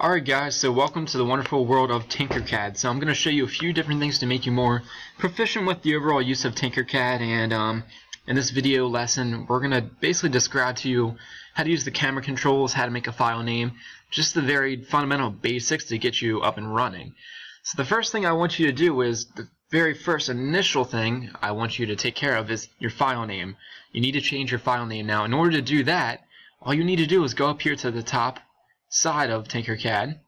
Alright guys, so welcome to the wonderful world of Tinkercad. So I'm going to show you a few different things to make you more proficient with the overall use of Tinkercad and um, in this video lesson we're going to basically describe to you how to use the camera controls, how to make a file name, just the very fundamental basics to get you up and running. So the first thing I want you to do is the very first initial thing I want you to take care of is your file name. You need to change your file name now. In order to do that, all you need to do is go up here to the top side of Tinkercad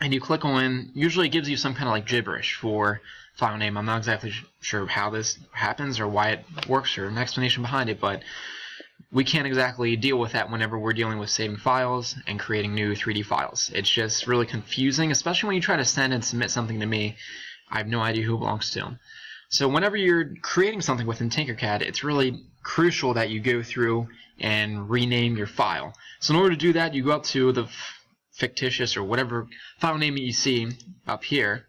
and you click on, usually it gives you some kind of like gibberish for file name. I'm not exactly sure how this happens or why it works or an explanation behind it, but we can't exactly deal with that whenever we're dealing with saving files and creating new 3D files. It's just really confusing, especially when you try to send and submit something to me. I have no idea who it belongs to. So whenever you're creating something within Tinkercad, it's really crucial that you go through and rename your file. So in order to do that, you go up to the fictitious or whatever file name you see up here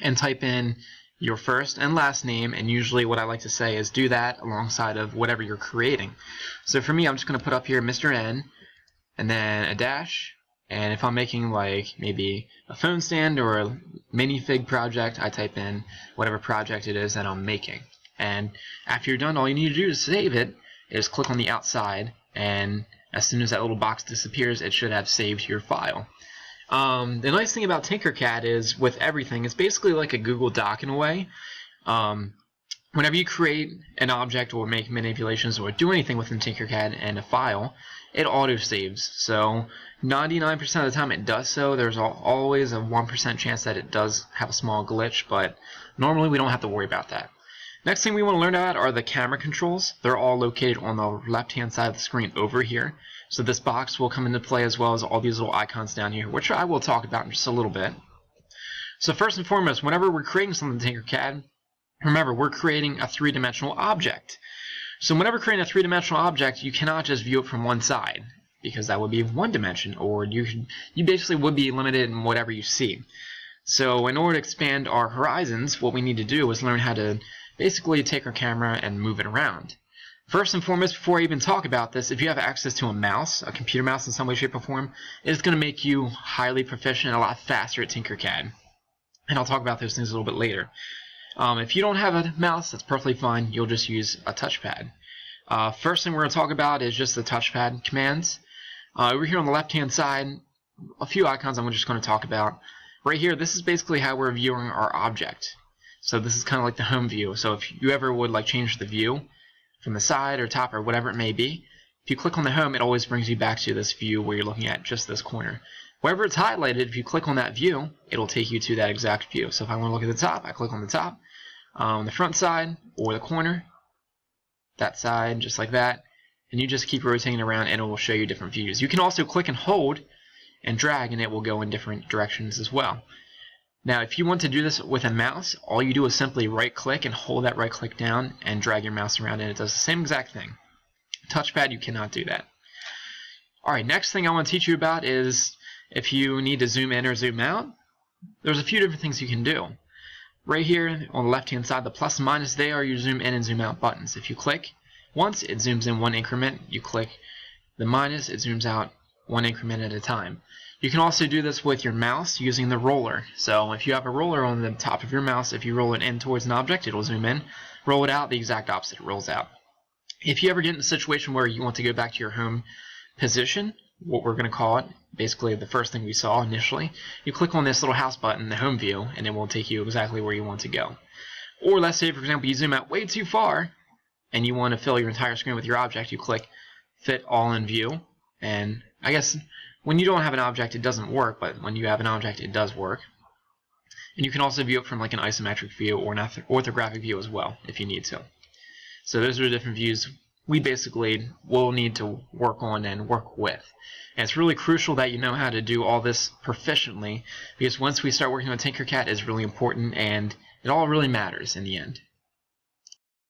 and type in your first and last name and usually what I like to say is do that alongside of whatever you're creating. So for me I'm just going to put up here Mr. N and then a dash and if I'm making like maybe a phone stand or a minifig project, I type in whatever project it is that I'm making. And after you're done, all you need to do to save it is click on the outside, and as soon as that little box disappears, it should have saved your file. Um, the nice thing about Tinkercad is with everything, it's basically like a Google Doc in a way. Um, whenever you create an object or make manipulations or do anything within Tinkercad and a file, it auto saves. So 99% of the time it does so. There's always a 1% chance that it does have a small glitch, but normally we don't have to worry about that. Next thing we want to learn about are the camera controls. They're all located on the left hand side of the screen over here. So this box will come into play as well as all these little icons down here, which I will talk about in just a little bit. So first and foremost, whenever we're creating something in Tinkercad, remember we're creating a three-dimensional object. So whenever creating a three-dimensional object, you cannot just view it from one side because that would be one dimension, or you you basically would be limited in whatever you see. So in order to expand our horizons, what we need to do is learn how to basically take our camera and move it around. First and foremost, before I even talk about this, if you have access to a mouse, a computer mouse in some way, shape, or form, it's going to make you highly proficient and a lot faster at Tinkercad. And I'll talk about those things a little bit later. Um, if you don't have a mouse, that's perfectly fine. You'll just use a touchpad. Uh, first thing we're going to talk about is just the touchpad commands. Uh, over here on the left-hand side, a few icons I'm just going to talk about. Right here, this is basically how we're viewing our object. So this is kind of like the home view. So if you ever would like change the view from the side or top or whatever it may be, if you click on the home, it always brings you back to this view where you're looking at just this corner. Wherever it's highlighted, if you click on that view, it'll take you to that exact view. So if I want to look at the top, I click on the top, um, the front side, or the corner, that side, just like that, and you just keep rotating around and it will show you different views. You can also click and hold and drag and it will go in different directions as well. Now if you want to do this with a mouse, all you do is simply right click and hold that right click down and drag your mouse around and it does the same exact thing. Touchpad, you cannot do that. Alright, next thing I want to teach you about is if you need to zoom in or zoom out, there's a few different things you can do. Right here on the left hand side, the plus and minus, they are your zoom in and zoom out buttons. If you click once, it zooms in one increment. You click the minus, it zooms out one increment at a time. You can also do this with your mouse using the roller. So if you have a roller on the top of your mouse, if you roll it in towards an object, it'll zoom in. Roll it out, the exact opposite, it rolls out. If you ever get in a situation where you want to go back to your home position, what we're going to call it, basically the first thing we saw initially, you click on this little house button, the home view, and it will take you exactly where you want to go. Or let's say, for example, you zoom out way too far, and you want to fill your entire screen with your object, you click Fit All in View, and I guess when you don't have an object, it doesn't work, but when you have an object, it does work. And you can also view it from like an isometric view or an orthographic view as well, if you need to. So those are the different views we basically will need to work on and work with. And it's really crucial that you know how to do all this proficiently because once we start working with Tinkercad, it's really important and it all really matters in the end.